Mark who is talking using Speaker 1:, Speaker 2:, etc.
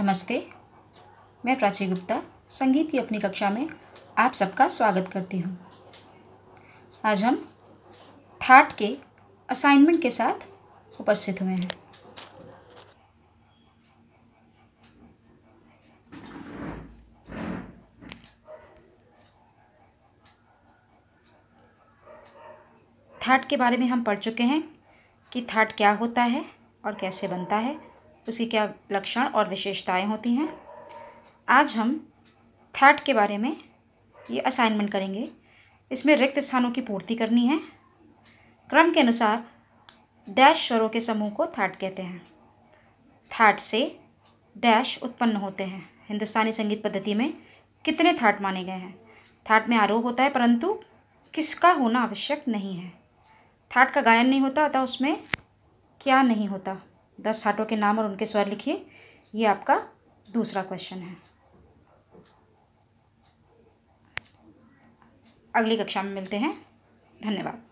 Speaker 1: नमस्ते, मैं प्राची गुप्ता, संगीत की अपनी कक्षा में आप सबका स्वागत करती हूँ। आज हम थाट के असाइनमेंट के साथ उपस्थित हुए हैं। थाट के बारे में हम पढ़ चुके हैं कि थाट क्या होता है और कैसे बनता है। उसकी क्या लक्षण और विशेषताएँ होती हैं। आज हम थाट के बारे में ये असाइनमेंट करेंगे। इसमें रिक्त स्थानों की पूर्ति करनी है। क्रम के अनुसार डैश स्वरों के समूह को थाट कहते हैं। थाट से डैश उत्पन्न होते हैं। हिंदुस्तानी संगीत पद्धति में कितने थाट माने गए हैं? थाट में आरोह होता है, परंतु किसका होना आवश्यक नहीं है? थाट का गायन नहीं होता, अतः उसमें क्या नहीं होता? दस हाटों के नाम और उनके स्वर लिखिए। ये आपका दूसरा क्वेश्चन है। अगली कक्षा में मिलते हैं। धन्यवाद।